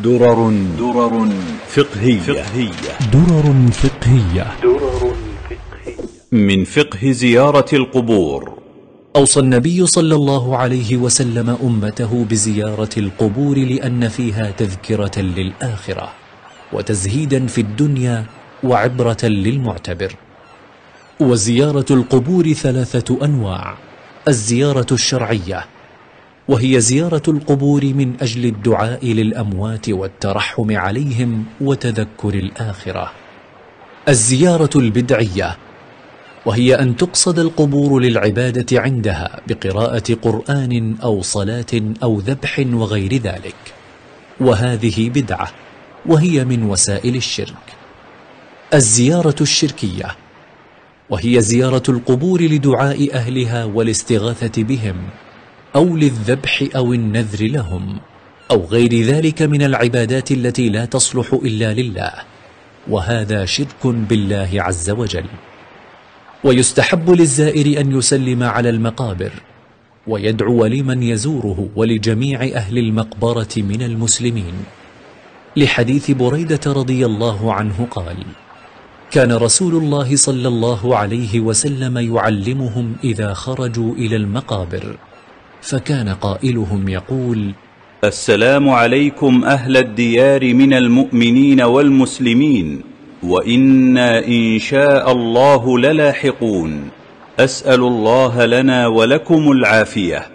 درر درر فقهية, فقهية. درر فقهية. من فقه زيارة القبور. أوصى النبي صلى الله عليه وسلم أمته بزيارة القبور لأن فيها تذكرة للآخرة وتزهيدا في الدنيا وعبرة للمعتبر. وزيارة القبور ثلاثة أنواع الزيارة الشرعية وهي زيارة القبور من أجل الدعاء للأموات والترحم عليهم وتذكر الآخرة. الزيارة البدعية وهي أن تقصد القبور للعبادة عندها بقراءة قرآن أو صلاة أو ذبح وغير ذلك. وهذه بدعة وهي من وسائل الشرك. الزيارة الشركية وهي زيارة القبور لدعاء أهلها والاستغاثة بهم أو للذبح أو النذر لهم أو غير ذلك من العبادات التي لا تصلح إلا لله وهذا شرك بالله عز وجل. ويستحب للزائر أن يسلم على المقابر ويدعو لمن يزوره ولجميع أهل المقبرة من المسلمين. لحديث بريدة رضي الله عنه قال كان رسول الله صلى الله عليه وسلم يعلمهم إذا خرجوا إلى المقابر فكان قائلهم يقول السلام عليكم أهل الديار من المؤمنين والمسلمين وإنا إن شاء الله للاحقون. أسأل الله لنا ولكم العافية.